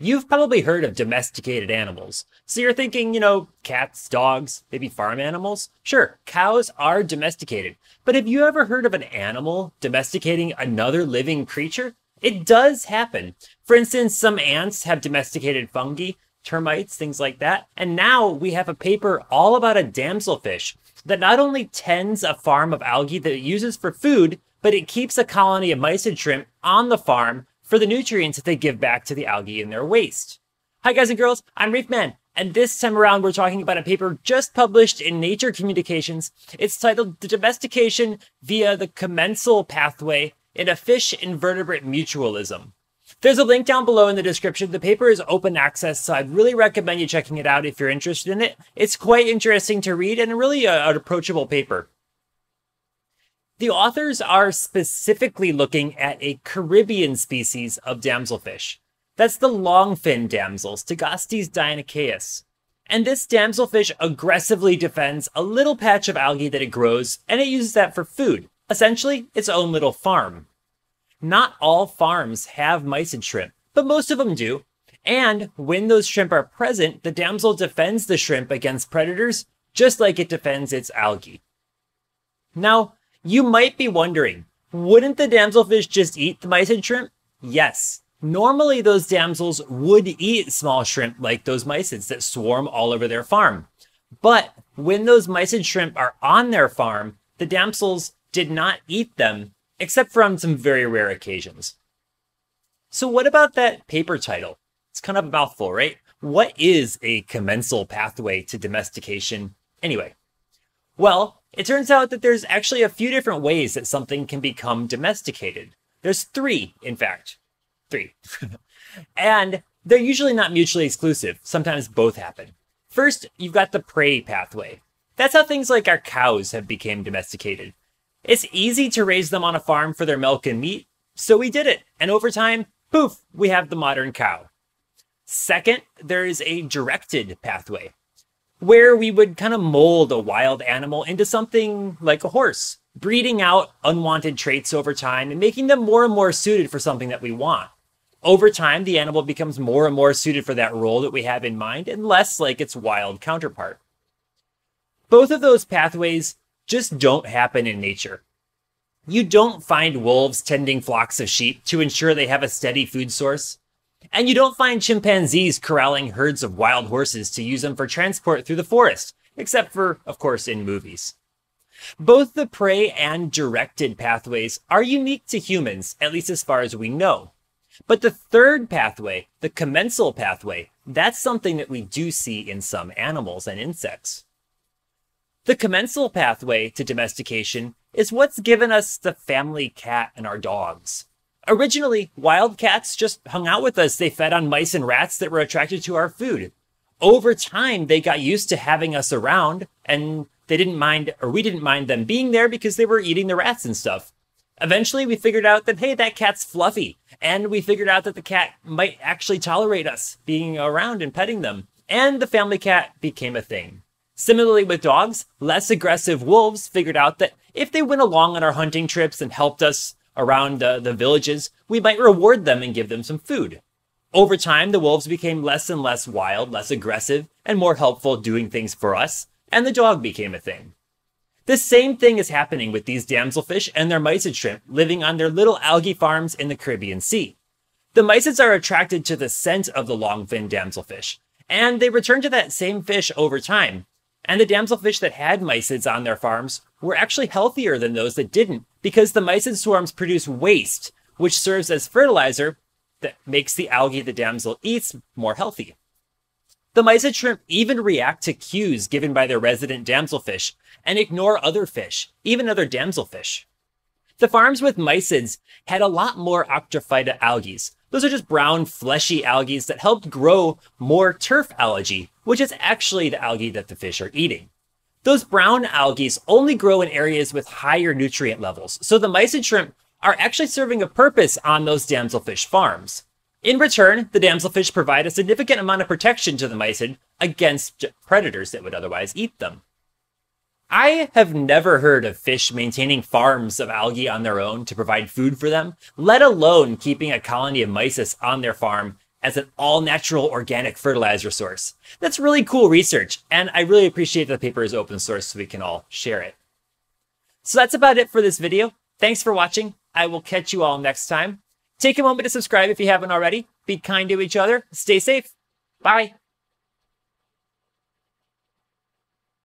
You've probably heard of domesticated animals. So you're thinking, you know, cats, dogs, maybe farm animals? Sure, cows are domesticated. But have you ever heard of an animal domesticating another living creature? It does happen. For instance, some ants have domesticated fungi, termites, things like that. And now we have a paper all about a damselfish that not only tends a farm of algae that it uses for food, but it keeps a colony of mysid shrimp on the farm for the nutrients that they give back to the algae in their waste. Hi guys and girls, I'm Reefman, and this time around we're talking about a paper just published in Nature Communications. It's titled The Domestication via the Commensal Pathway in a Fish Invertebrate Mutualism. There's a link down below in the description. The paper is open access, so I'd really recommend you checking it out if you're interested in it. It's quite interesting to read and really an approachable paper. The authors are specifically looking at a Caribbean species of damselfish. That's the longfin damsels, Stegastes diencaeus. And this damselfish aggressively defends a little patch of algae that it grows, and it uses that for food. Essentially, its own little farm. Not all farms have mysid shrimp, but most of them do. And when those shrimp are present, the damsel defends the shrimp against predators, just like it defends its algae. Now, you might be wondering, wouldn't the damselfish just eat the mysid shrimp? Yes. Normally, those damsels would eat small shrimp like those mysids that swarm all over their farm. But when those mysid shrimp are on their farm, the damsels did not eat them, except for on some very rare occasions. So what about that paper title? It's kind of a mouthful, right? What is a commensal pathway to domestication anyway? Well, it turns out that there's actually a few different ways that something can become domesticated. There's three, in fact. Three. and they're usually not mutually exclusive. Sometimes both happen. First, you've got the prey pathway. That's how things like our cows have become domesticated. It's easy to raise them on a farm for their milk and meat, so we did it. And over time, poof, we have the modern cow. Second, there is a directed pathway where we would kind of mold a wild animal into something like a horse, breeding out unwanted traits over time and making them more and more suited for something that we want. Over time, the animal becomes more and more suited for that role that we have in mind and less like its wild counterpart. Both of those pathways just don't happen in nature. You don't find wolves tending flocks of sheep to ensure they have a steady food source. And you don't find chimpanzees corralling herds of wild horses to use them for transport through the forest, except for, of course, in movies. Both the prey and directed pathways are unique to humans, at least as far as we know. But the third pathway, the commensal pathway, that's something that we do see in some animals and insects. The commensal pathway to domestication is what's given us the family cat and our dogs. Originally, wild cats just hung out with us. They fed on mice and rats that were attracted to our food. Over time, they got used to having us around and they didn't mind, or we didn't mind them being there because they were eating the rats and stuff. Eventually, we figured out that, hey, that cat's fluffy. And we figured out that the cat might actually tolerate us being around and petting them. And the family cat became a thing. Similarly with dogs, less aggressive wolves figured out that if they went along on our hunting trips and helped us around the villages, we might reward them and give them some food. Over time, the wolves became less and less wild, less aggressive, and more helpful doing things for us, and the dog became a thing. The same thing is happening with these damselfish and their mysid shrimp living on their little algae farms in the Caribbean Sea. The mysids are attracted to the scent of the longfin damselfish, and they return to that same fish over time. And the damselfish that had mysids on their farms were actually healthier than those that didn't because the mysid swarms produce waste, which serves as fertilizer that makes the algae the damsel eats more healthy. The mysid shrimp even react to cues given by their resident damselfish and ignore other fish, even other damselfish. The farms with mysids had a lot more Ochrophyta algae. Those are just brown, fleshy algae that helped grow more turf algae, which is actually the algae that the fish are eating. Those brown algae only grow in areas with higher nutrient levels, so the mysid shrimp are actually serving a purpose on those damselfish farms. In return, the damselfish provide a significant amount of protection to the mysid against predators that would otherwise eat them. I have never heard of fish maintaining farms of algae on their own to provide food for them, let alone keeping a colony of mysis on their farm as an all natural organic fertilizer source. That's really cool research, and I really appreciate that the paper is open source so we can all share it. So that's about it for this video. Thanks for watching. I will catch you all next time. Take a moment to subscribe if you haven't already. Be kind to each other. Stay safe. Bye.